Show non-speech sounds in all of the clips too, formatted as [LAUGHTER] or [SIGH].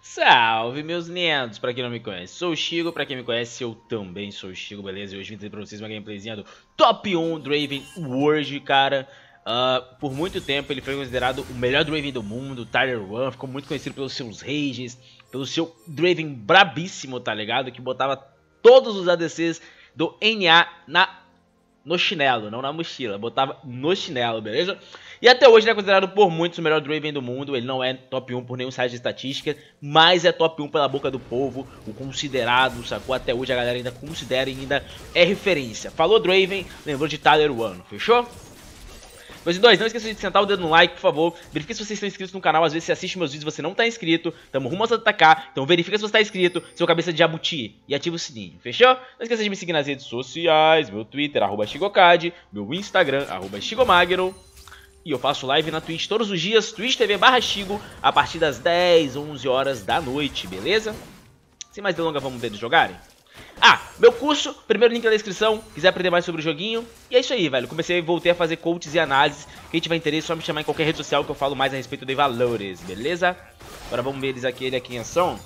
Salve, meus lindos! Pra quem não me conhece, sou o Chigo. Pra quem me conhece, eu também sou o Chigo, beleza? E hoje vim trazer pra vocês uma gameplayzinha do Top 1 Draven World, cara. Uh, por muito tempo ele foi considerado o melhor Draven do mundo, Tyler One, ficou muito conhecido pelos seus rages, pelo seu Draven brabíssimo, tá ligado? Que botava todos os ADCs do NA na, no chinelo, não na mochila, botava no chinelo, beleza? E até hoje ele é considerado por muitos o melhor Draven do mundo. Ele não é top 1 por nenhum site de estatística, mas é top 1 pela boca do povo, o considerado, sacou? Até hoje a galera ainda considera e ainda é referência. Falou Draven, lembrou de Tyler One, fechou? Meus dois, não esqueça de sentar o dedo no like, por favor. Verifique se vocês estão inscritos no canal. Às vezes você assiste meus vídeos e você não está inscrito. Tamo rumo a atacar. Então verifica se você está inscrito, seu cabeça de jabuti. E ativa o sininho, fechou? Não esqueça de me seguir nas redes sociais. Meu Twitter, arroba Shigokad. Meu Instagram, arroba Shigomagno. E eu faço live na Twitch todos os dias, Twitch TV barra Chigo, a partir das 10, 11 horas da noite, beleza? Sem mais delongas, vamos ver eles jogarem? Ah, meu curso, primeiro link na descrição, quiser aprender mais sobre o joguinho. E é isso aí, velho. Comecei, voltei a fazer coaches e análises. Quem tiver interesse, só me chamar em qualquer rede social que eu falo mais a respeito de valores, beleza? Agora vamos ver eles aqui, ele aqui em ação.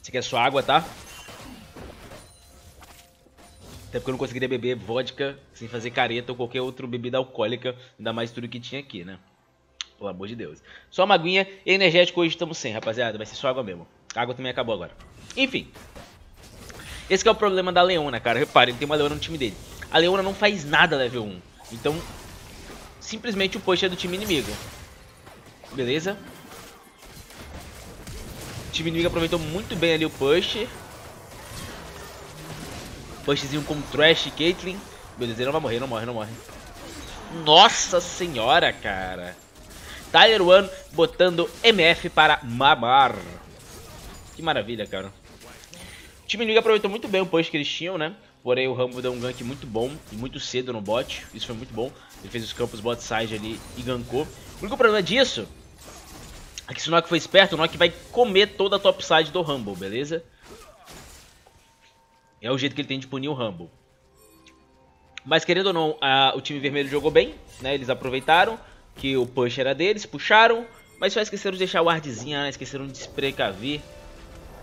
Esse aqui é sua água, tá? Até porque eu não conseguiria beber vodka sem fazer careta ou qualquer outra bebida alcoólica, ainda mais tudo que tinha aqui, né? Pelo amor de Deus. Só uma aguinha e energético hoje estamos sem, rapaziada. Vai ser só água mesmo. A água também acabou agora. Enfim. Esse é o problema da Leona, cara. Reparem, tem uma Leona no time dele. A Leona não faz nada level 1. Então, simplesmente o push é do time inimigo. Beleza? O time inimigo aproveitou muito bem ali o push. Pushzinho com Trash e Caitlyn. Beleza, ele não vai morrer, não morre, não morre. Nossa senhora, cara. Tyler One botando MF para mamar. Que maravilha, cara. Time inimigo aproveitou muito bem o push que eles tinham, né? Porém, o Rambo deu um gank muito bom e muito cedo no bot. Isso foi muito bom. Ele fez os campos bot side ali e gankou. O único problema disso é que se o Nock for esperto, o Nock vai comer toda a top side do Rumble, beleza? É o jeito que ele tem de punir o Rumble. Mas querendo ou não, a, o time vermelho jogou bem, né? Eles aproveitaram que o push era deles, puxaram, mas só esqueceram de deixar o wardzinho, né? Esqueceram de se.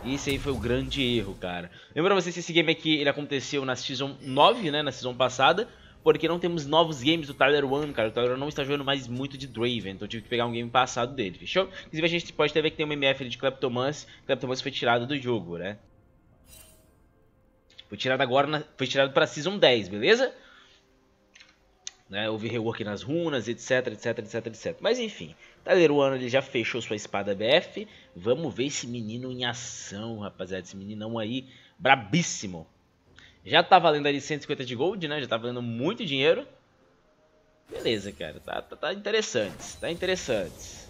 Esse aí foi o grande erro, cara. Lembra vocês que esse game aqui ele aconteceu na Season 9, né? Na Season passada. Porque não temos novos games do Tyler One, cara. O Tyler não está jogando mais muito de Draven. Então eu tive que pegar um game passado dele, fechou? Inclusive a gente pode até ver que tem um MF de Kleptomance. Kleptomance foi tirado do jogo, né? Foi tirado agora, na, foi tirado para Season 10, beleza? Né, houve rework nas runas, etc, etc, etc, etc. Mas enfim, Tyler One ele já fechou sua espada BF. Vamos ver esse menino em ação, rapaziada. Esse meninão aí, brabíssimo. Já tá valendo ali 150 de gold, né? Já tá valendo muito dinheiro. Beleza, cara. Tá, tá, tá interessante. Tá interessante.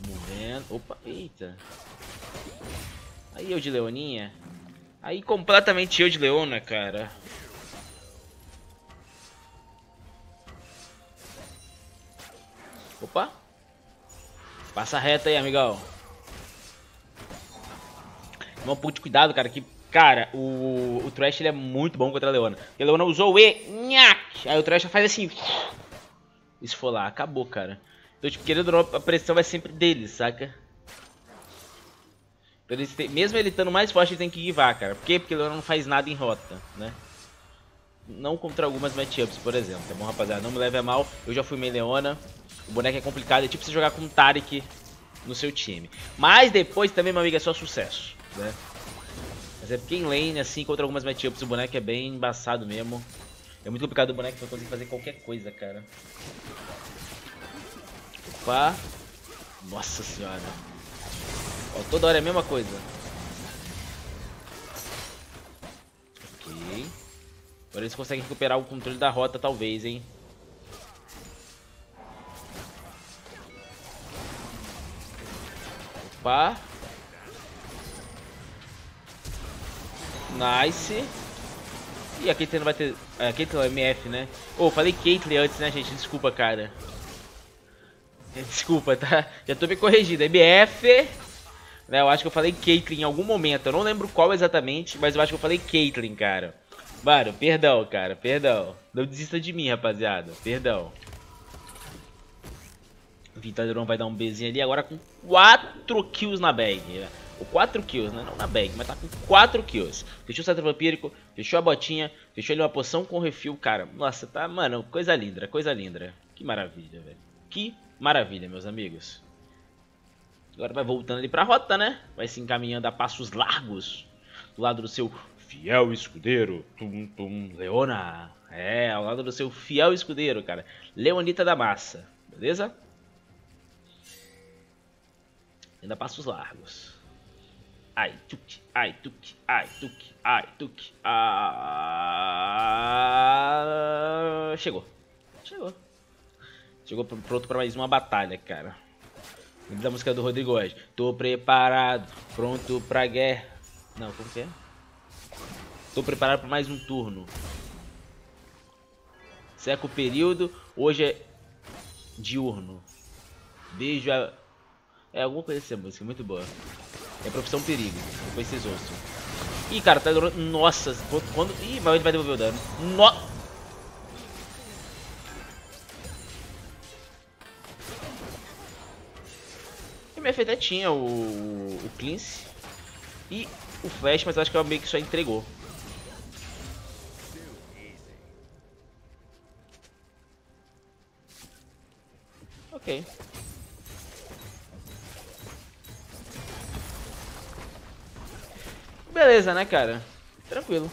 Vamos vendo. Opa, eita. Aí eu de Leoninha. Aí completamente eu de Leona, cara. Passa reta aí, amigão. Toma um pouco de cuidado, cara, que... Cara, o, o Trash ele é muito bom contra a Leona. Porque a Leona usou o E, nhaque. Aí o Trash faz assim... Isso for lá, acabou, cara. Então, tipo, querendo ou não, a pressão vai sempre dele, saca? Então, ele tem, mesmo ele estando mais forte, ele tem que guivar, cara. Por quê? Porque ele não faz nada em rota, né? Não contra algumas matchups, por exemplo. Tá bom, rapaziada? Não me leve a mal. Eu já fui meio Leona. O boneco é complicado. É tipo você jogar com um Tarik no seu time. Mas depois também, meu amigo, é só sucesso, né? Mas é porque em lane, assim, contra algumas matchups, o boneco é bem embaçado mesmo. É muito complicado o boneco pra conseguir fazer qualquer coisa, cara. Opa. Nossa senhora. Ó, toda hora é a mesma coisa. Ok. Agora eles conseguem recuperar o controle da rota, talvez, hein. Opa. Nice. E a Caitlyn vai ter... A Caitlyn é MF, né? Ô, oh, falei Caitlyn antes, né, gente? Desculpa, cara. [LAUGHS] Desculpa, tá? Já tô me corrigindo. MF. Né, eu acho que eu falei Caitlyn em algum momento. Eu não lembro qual exatamente, mas eu acho que eu falei Caitlyn, cara. Mano, perdão, cara. Perdão. Não desista de mim, rapaziada. Perdão. Vitadron vai dar um Bzinho ali agora com 4 kills na bag. Né? Ou 4 kills, né? Não na bag, mas tá com 4 kills. Fechou o cetro vampírico, fechou a botinha, fechou ali uma poção com refil, cara. Nossa, tá, mano, coisa linda, coisa linda. Que maravilha, velho. Que maravilha, meus amigos. Agora vai voltando ali pra rota, né? Vai se encaminhando a passos largos. Do lado do seu fiel escudeiro. Tum, tum, Leona. É, ao lado do seu fiel escudeiro, cara. Leonita da Massa. Beleza? Ainda passos largos. Ai, tuk, ai, tuk, ai, tuk, ai, tuk. Ah... Chegou. Chegou. Chegou pronto para mais uma batalha, cara. Lembra da música do Rodrigo hoje. Tô preparado, pronto pra guerra. Não, como que é? Tô preparado para mais um turno. Seca o período. Hoje é diurno. Beijo a... É alguma coisa dessa música, muito boa. É profissão perigo. Depois vocês ouçam. Ih, cara, tá durando. Nossa, quando. Ih, mas ele vai devolver o dano. No... MF até tinha o, o Cleanse e o Flash, mas acho que ela meio que só entregou. Ok. Beleza, né, cara? Tranquilo.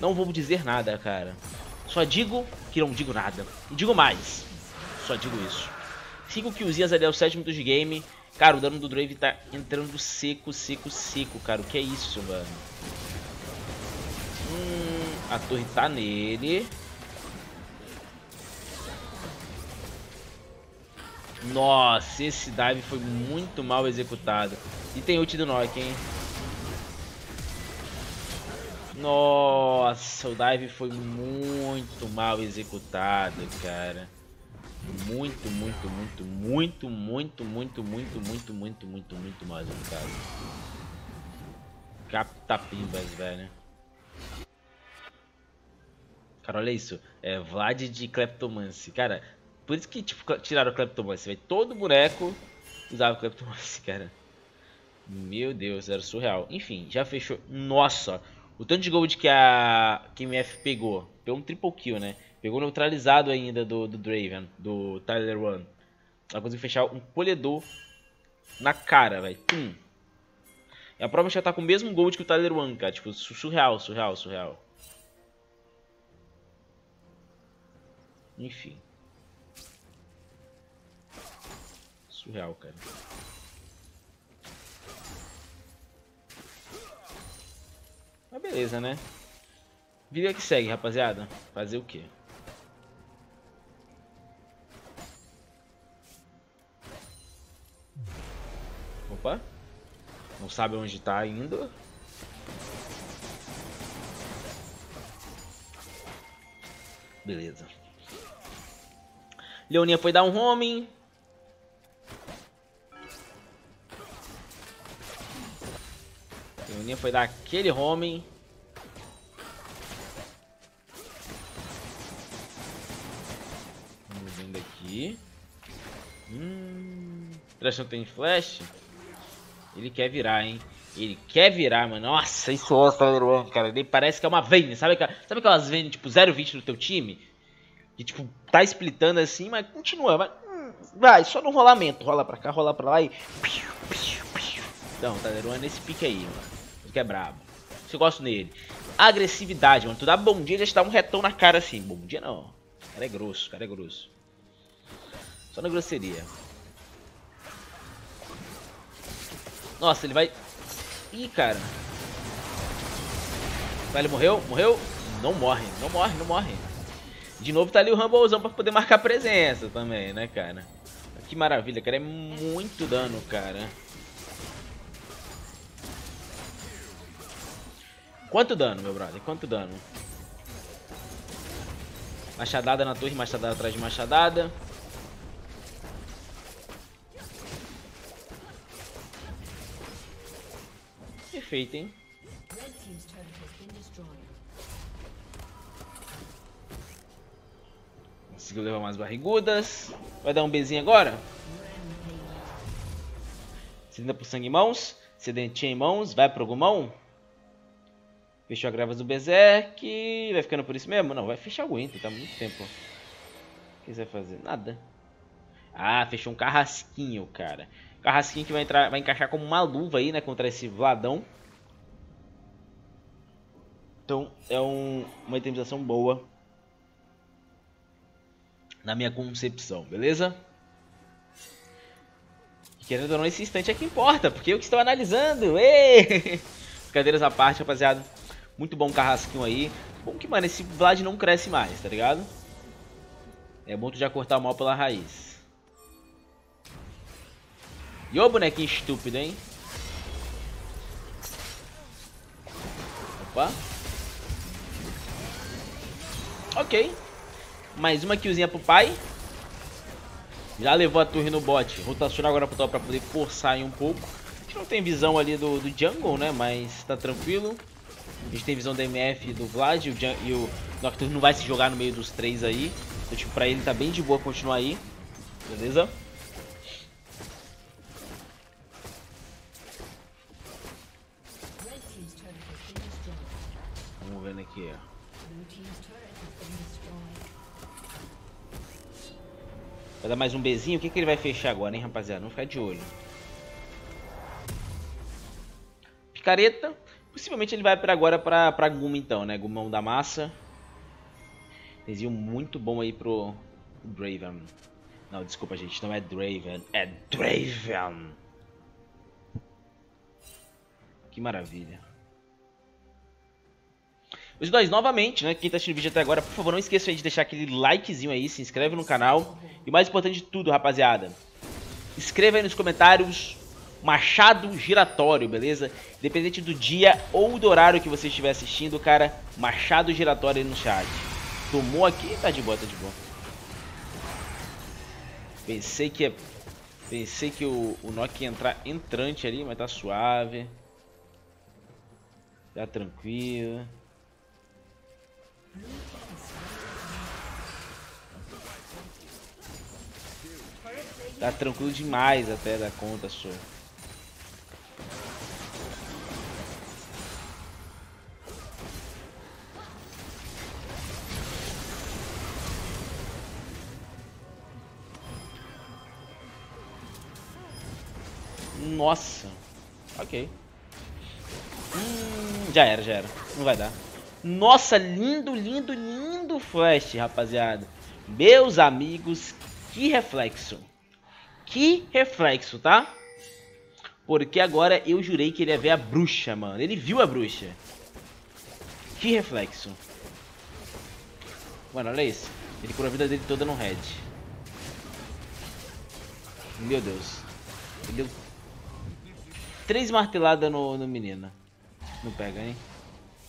Não vou dizer nada, cara. Só digo que não digo nada. E digo mais. Só digo isso. 5 killzinhas ali ao 7 minutos de game. Cara, o dano do Drave tá entrando seco, seco, seco, cara. O que é isso, mano? Hum, a torre tá nele. Nossa, esse dive foi muito mal executado. E tem ult do Nock, hein? Nossa, o dive foi muito mal executado, cara. Muito, muito, muito, muito, muito, muito, muito, muito, muito, muito, muito mal executado. Capta pimbas, velho. Cara, olha isso. É Vlad de Kleptomancy. Cara, por isso que tipo, tiraram o Kleptomancy, velho. Todo boneco usava Kleptomancy, cara. Meu Deus, era surreal. Enfim, já fechou. Nossa, o tanto de gold que a KMF pegou. Pegou um triple kill, né? Pegou neutralizado ainda do, do Draven, do Tyler One. Ela conseguiu fechar um poledor na cara, velho. E a prova já tá com o mesmo gold que o Tyler One, cara. Tipo, surreal, surreal, surreal. Enfim. Surreal, cara. Mas beleza, né? Vida que segue, rapaziada. Fazer o quê? Opa. Não sabe onde tá indo. Beleza. Leoninha foi dar um homing. Foi dar aquele homem. Vamos vendo aqui. Hum. Trashão tem flash? Ele quer virar, hein? Ele quer virar, mano. Nossa, isso é cara. Ele parece que é uma Vayne. Sabe, sabe aquelas Vayne, tipo, 0,20 no teu time? Que, tipo, tá splitando assim, mas continua. Vai, hum, vai só no rolamento. Rola pra cá, rola pra lá e... Não, tá nesse pique aí, mano que é brabo. Eu gosto nele. Agressividade, mano. Tu dá bom dia, ele te dá um retão na cara assim. Bom dia não. O cara é grosso, o cara é grosso. Só na grosseria. Nossa, ele vai... Ih, cara. Ele morreu? Morreu? Não morre, não morre, não morre. De novo tá ali o Rumblezão pra poder marcar presença também, né, cara? Que maravilha, cara. É muito dano, cara. Quanto dano, meu brother? Quanto dano? Machadada na torre, machadada atrás de machadada. Perfeito, hein? Conseguiu levar umas barrigudas. Vai dar um Bzinho agora? 70 por sangue em mãos. Sedentinha em mãos. Vai pro Gumão. Fechou a gravas do Berserk. Vai ficando por isso mesmo? Não, vai fechar o Winter. Tá muito tempo. O que você vai fazer? Nada. Ah, fechou um carrasquinho, cara. Carrasquinho que vai, entrar, vai encaixar como uma luva aí, né? Contra esse Vladão. Então, é um, uma itemização boa. Na minha concepção, beleza? Querendo ou não, esse instante é que importa, porque eu que estou analisando. Ei! [LAUGHS] Brincadeiras à parte, rapaziada. Muito bom carrasquinho aí. Bom que, mano, esse Vlad não cresce mais, tá ligado? É bom tu já cortar o mal pela raiz. E ô bonequinho estúpido, hein? Opa. Ok. Mais uma killzinha pro pai. Já levou a torre no bot. Rotaciona agora pro top pra poder forçar aí um pouco. A gente não tem visão ali do, do jungle, né? Mas tá tranquilo. A gente tem visão da MF do Vlad e o, e o Nocturne não vai se jogar no meio dos três aí. Então, tipo, pra ele tá bem de boa continuar aí. Beleza? Vamos vendo aqui, ó. Vai dar mais um Bzinho. O que, que ele vai fechar agora, hein, rapaziada? Vamos ficar de olho. Picareta. Possivelmente ele vai para agora pra, pra Guma, então, né? Gumão da massa. Desenho muito bom aí pro Draven. Não, desculpa, gente. Não é Draven. É Draven. Que maravilha. Os dois, novamente, né? Quem tá assistindo o vídeo até agora, por favor, não esqueça de deixar aquele likezinho aí, se inscreve no canal. E o mais importante de tudo, rapaziada, escreva aí nos comentários machado giratório, beleza? Independente do dia ou do horário que você estiver assistindo, cara, machado giratório no chat. Tomou aqui, tá de boa, tá de boa. Pensei que Pensei que o, o ia entrar entrante ali, mas tá suave. Tá tranquilo. Tá tranquilo demais até da conta, só. Nossa. Ok. Hum, já era, já era. Não vai dar. Nossa, lindo, lindo, lindo flash, rapaziada. Meus amigos, que reflexo. Que reflexo, tá? Porque agora eu jurei que ele ia ver a bruxa, mano. Ele viu a bruxa. Que reflexo. Mano, olha isso. Ele curou a vida dele toda no red. Meu Deus. Ele deu três marteladas no, no menino. Não pega, hein?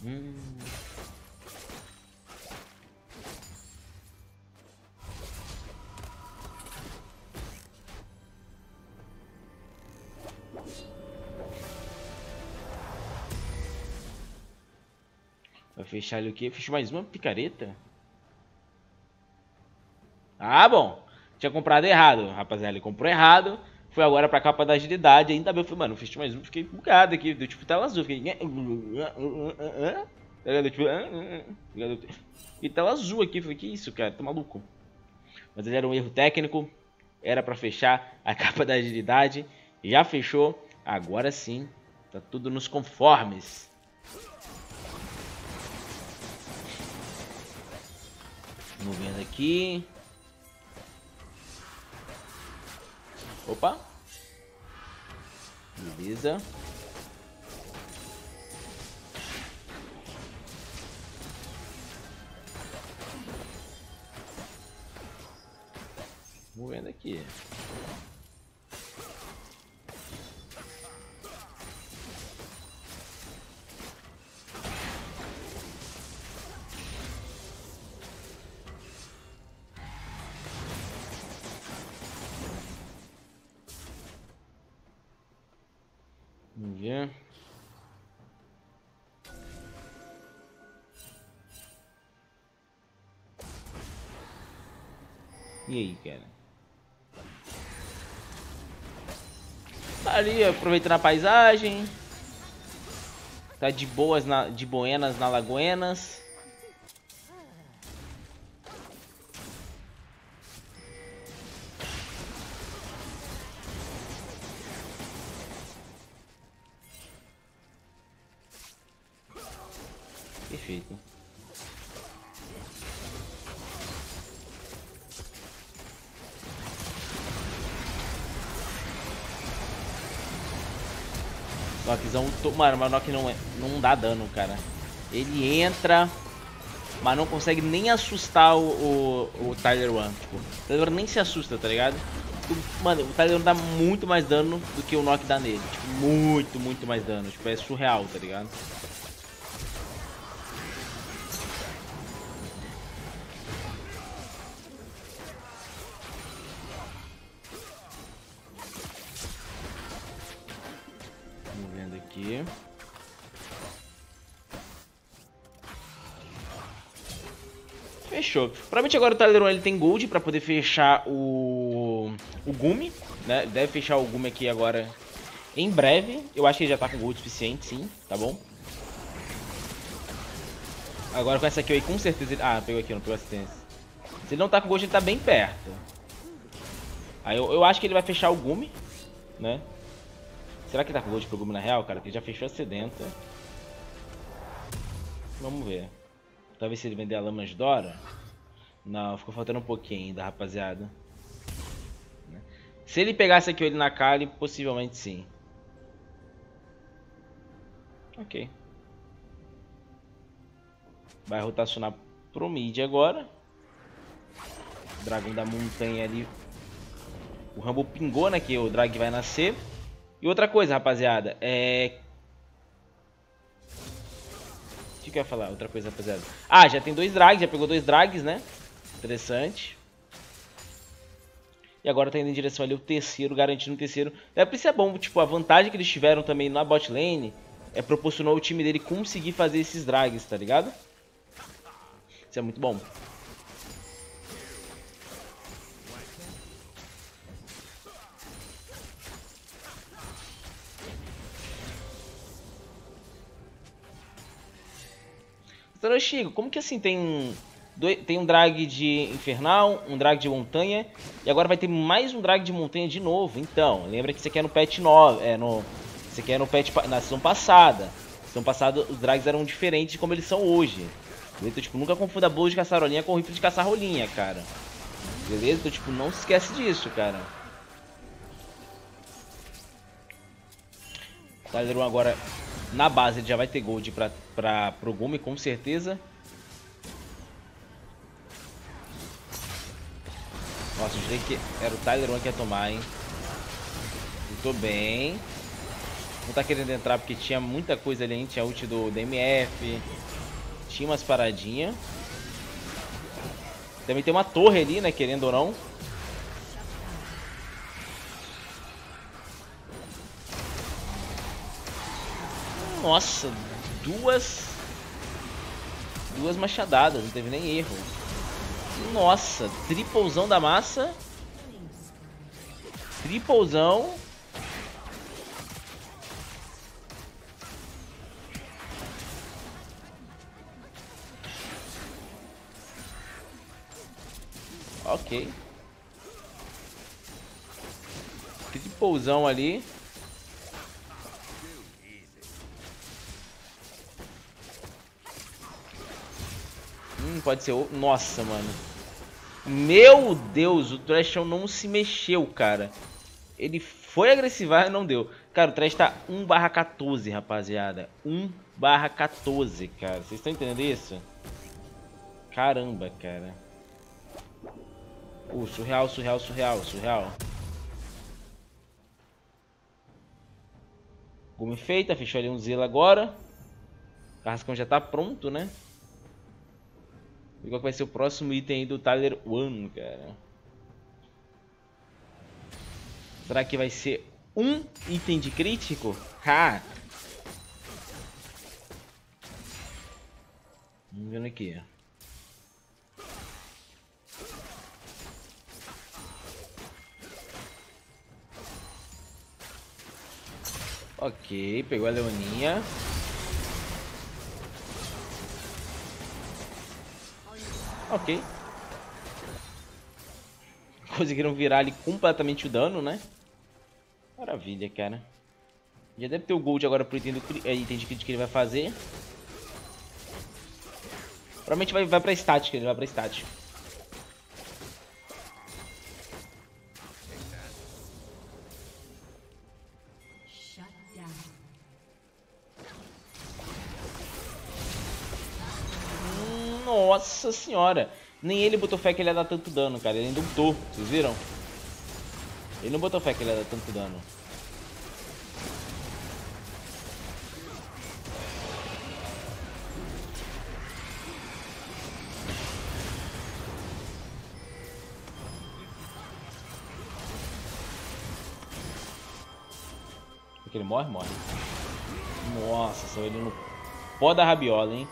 Hum. Vai fechar ali o quê? Fechou mais uma picareta? Ah, bom. Tinha comprado errado, rapaziada. Ele comprou errado. Foi agora pra capa da agilidade. Ainda bem, eu falei, mano, fechei mais um. Fiquei bugado aqui. Deu tipo tela azul. Fiquei. Tipo, e tela azul aqui. Falei, que isso, cara? Tá maluco. Mas ele era um erro técnico. Era pra fechar a [LAUGHS] capa da agilidade. Já fechou. Agora sim. Tá tudo nos conformes. Movendo aqui. Opa. Beleza. Movendo aqui. E aí, cara? Tá ali aproveitando a paisagem. Tá de boas, na, de boenas na Lagoenas. Nockzão, mano, mas o Nock não, é, não dá dano, cara. Ele entra, mas não consegue nem assustar o, o, o Tyler One. Tipo, o Tyler nem se assusta, tá ligado? Mano, o Tyler dá muito mais dano do que o Nock dá nele. Tipo, muito, muito mais dano. Tipo, é surreal, tá ligado? Fechou. Provavelmente agora o Tyler ele tem gold pra poder fechar o, o Gumi, né? Deve fechar o Gumi aqui agora em breve. Eu acho que ele já tá com gold suficiente, sim, tá bom? Agora com essa aqui aí, com certeza ele... Ah, pegou aqui, não pegou assistência. Se ele não tá com gold, ele tá bem perto. Aí eu, eu acho que ele vai fechar o Gumi, né? Será que tá com gold pro Gumi na real, cara? Que já fechou a sedenta. Vamos ver. Talvez se ele vender a lama de Dora. Não, ficou faltando um pouquinho ainda, rapaziada. Se ele pegasse aqui ele na Kali, possivelmente sim. Ok. Vai rotacionar pro mid agora. Dragão da montanha ali. O Rambo pingou, né? Que o drag vai nascer. E outra coisa, rapaziada, é... O que, que eu ia falar? Outra coisa, rapaziada. Ah, já tem dois drags, já pegou dois drags, né? Interessante. E agora tá indo em direção ali o terceiro, garantindo o terceiro. É por isso é bom, tipo, a vantagem que eles tiveram também na bot lane é proporcionou o time dele conseguir fazer esses drags, tá ligado? Isso é muito bom. Chico, como que assim tem tem um drag de infernal, um drag de montanha e agora vai ter mais um drag de montanha de novo. Então, lembra que você quer no patch 9, é no você quer no patch na season passada. Na season passada os drags eram diferentes de como eles são hoje. Então, tipo, nunca confunda boa de caçar rolinha com rifle de caçar rolinha, cara. Beleza? Então, tipo, não se esquece disso, cara. Tyler agora na base ele já vai ter gold pra, pra, pro Gumi, com certeza. Nossa, eu jurei que era o Tyler One que ia tomar, hein. Lutou bem. Não tá querendo entrar porque tinha muita coisa ali, hein. Tinha ult do DMF. Tinha umas paradinhas. Também tem uma torre ali, né, querendo ou não. Nossa, duas... Duas machadadas, não teve nem erro. Nossa, triplezão da massa. Triplezão. Ok. Triplezão ali. Hum, pode ser... Nossa, mano. Meu Deus, o Trashão não se mexeu, cara. Ele foi agressivar e não deu. Cara, o Trash tá 1 barra 14, rapaziada. 1 barra 14, cara. Vocês estão entendendo isso? Caramba, cara. Uh, surreal, surreal, surreal, surreal. Gume feita, fechou ali um Zila agora. Carrascão já tá pronto, né? E qual vai ser o próximo item aí do Tyler One, cara? Será que vai ser um item de crítico? Ha! Vamos vendo aqui. Ok, pegou a Leoninha. Ok. Conseguiram virar ali completamente o dano, né? Maravilha, cara. Já deve ter o gold agora pro item, do, é, item de crit que ele vai fazer. Provavelmente vai, vai pra estática, ele vai pra estática. Nossa senhora. Nem ele botou fé que ele ia dar tanto dano, cara. Ele ainda ultou, vocês viram? Ele não botou fé que ele ia dar tanto dano. Porque ele morre? Morre. Nossa, saiu ele no pó da rabiola, hein?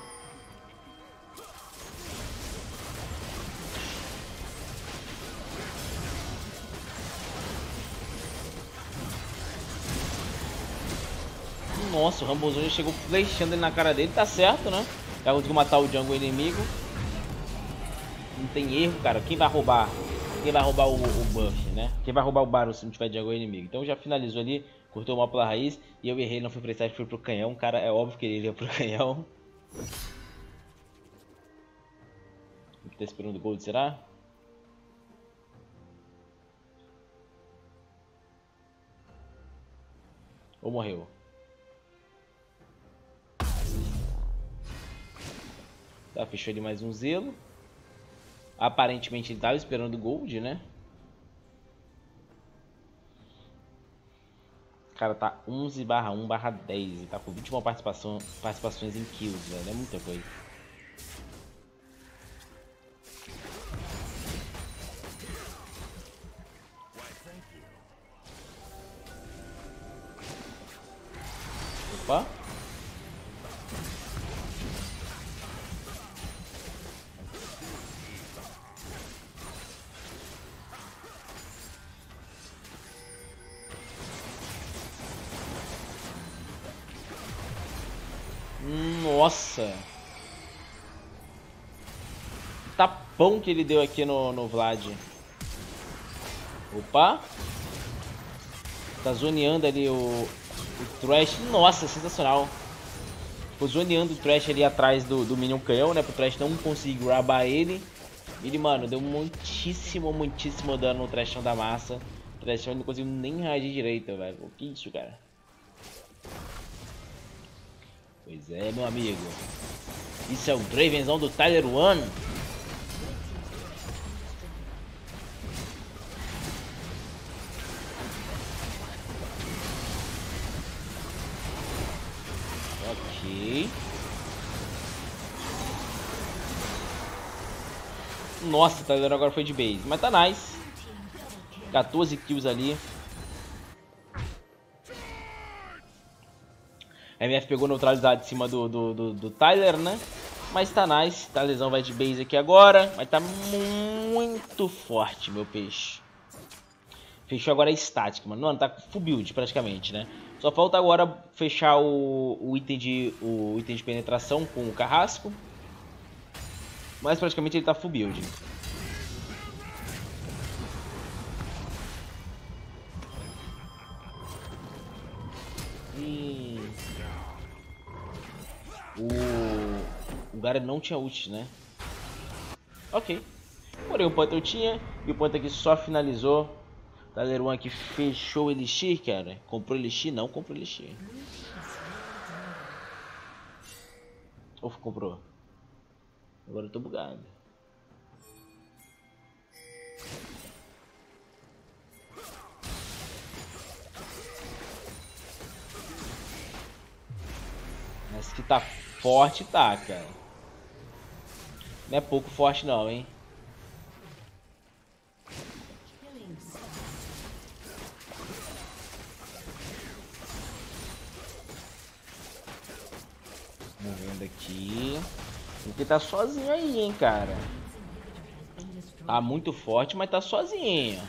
Nossa, o Rambozão chegou flechando ele na cara dele, tá certo, né? Já conseguiu matar o jungle inimigo. Não tem erro, cara. Quem vai roubar? Quem vai roubar o, o buff, né? Quem vai roubar o Baron se não tiver jungle inimigo? Então já finalizou ali, cortou o mal pela raiz. E eu errei, não fui prestar, fui pro canhão. Cara, é óbvio que ele ia pro canhão. Que tá esperando o gold, será? Ou morreu? Tá, fechou ali mais um zelo. Aparentemente ele tava esperando gold, né? Cara, tá 11 barra 1 barra 10. E tá com 21 participação, participações em kills, velho. É muita coisa. Opa. Nossa! Tapão que ele deu aqui no, no Vlad. Opa! Tá zoneando ali o, o Trash. Nossa, sensacional. Ficou zoneando o Trash ali atrás do, do Minion Canhão, né? Pro Trash não conseguir grabar ele. Ele, mano, deu muitíssimo, muitíssimo dano no Trashão da massa. O Trashão não conseguiu nem reagir direito, velho. Que é isso, cara? Pois é, meu amigo. Isso é o Dravenzão do Tyler One. Ok. Nossa, o Tyler agora foi de base. Mas tá nice. 14 kills ali. A MF pegou neutralizado em cima do, do, do, do Tyler, né? Mas tá nice. Tá lesão vai de base aqui agora. Mas tá muito forte, meu peixe. Fechou agora a estática, mano. Mano, tá full build praticamente, né? Só falta agora fechar o, o, item, de, o item de penetração com o carrasco. Mas praticamente ele tá full build. O, o Garen não tinha ult, né? Ok. Porém, o Panther tinha. E o Panther aqui só finalizou. Taleiron aqui fechou o Elixir, cara. Comprou Elixir? Não comprou Elixir. Ou comprou? Agora eu tô bugado. Mas que tá Forte tá, cara. Não é pouco forte não, hein. Movendo aqui. Porque tá sozinho aí, hein, cara. Tá muito forte, mas tá sozinho.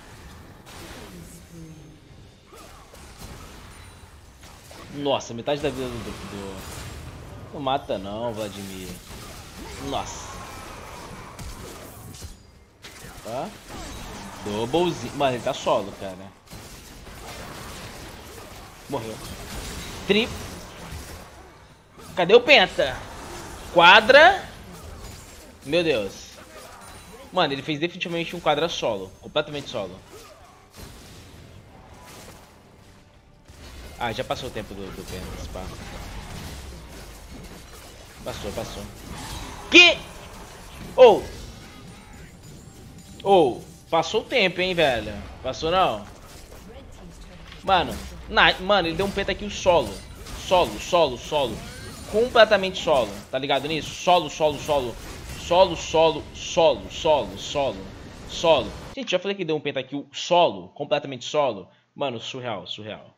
Nossa, metade da vida do... do... Não mata não, Vladimir. Nossa. Tá? Doublezinho. Mano, ele tá solo, cara. Morreu. Tri. Cadê o Penta? Quadra. Meu Deus. Mano, ele fez definitivamente um quadra solo. Completamente solo. Ah, já passou o tempo do, do Penta. Passou, passou. Que? Ou. Oh. Ou. Oh. Passou o tempo, hein, velho. Passou não? Mano. Na, mano, ele deu um pentakill solo. Solo, solo, solo. Completamente solo. Tá ligado nisso? Solo, solo, solo. Solo, solo, solo, solo, solo. Solo. Gente, já falei que deu um pentakill solo. Completamente solo. Mano, surreal, surreal.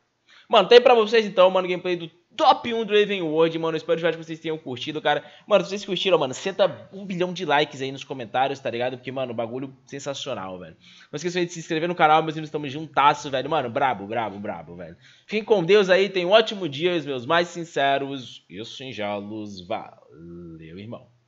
Mano, tem pra vocês então, mano, gameplay do top 1 do Raven World, mano. espero de verdade que vocês tenham curtido, cara. Mano, se vocês curtiram, mano, senta um bilhão de likes aí nos comentários, tá ligado? Porque, mano, bagulho sensacional, velho. Não esqueça de se inscrever no canal, meus amigos, estamos juntasso, velho. Mano, brabo, brabo, brabo, velho. Fiquem com Deus aí, tenham um ótimo dia, os meus mais sinceros e os singelos. Valeu, irmão.